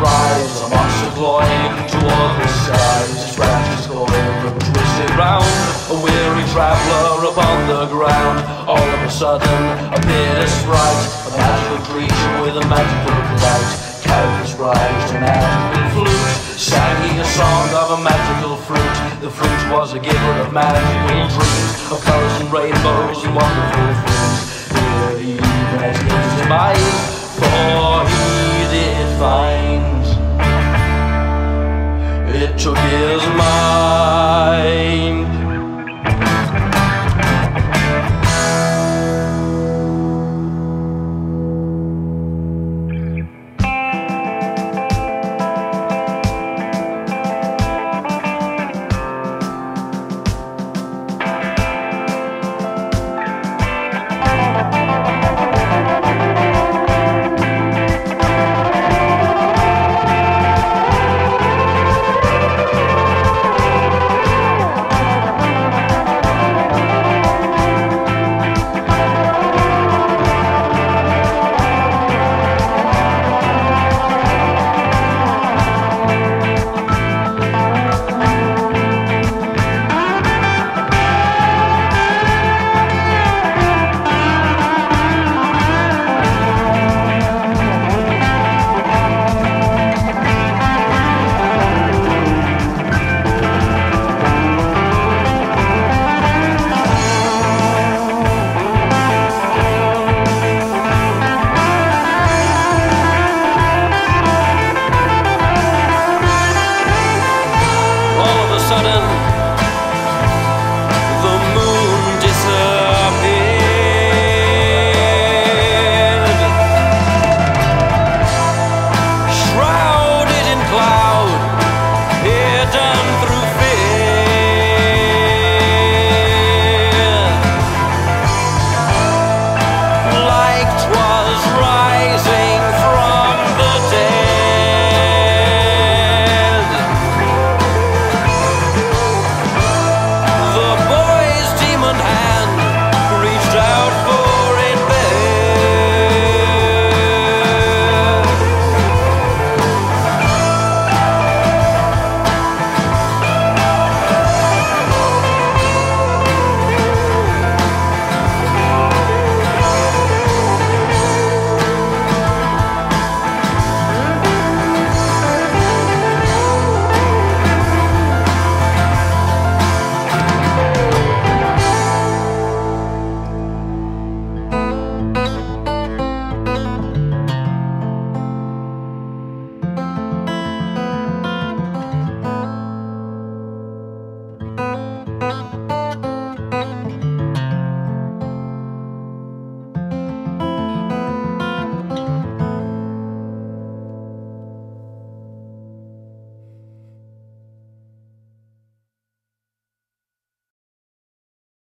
Rise A monster glowing toward the skies. Its branches coiled and twisted round A weary traveler upon the ground. All of a sudden appeared a sprite A magical creature with a magical light Carried his bride to magical flute he a song of a magical fruit. The fruit was a giver of magical dreams Of colors and rainbows and wonderful things. Here he even as his demise took his.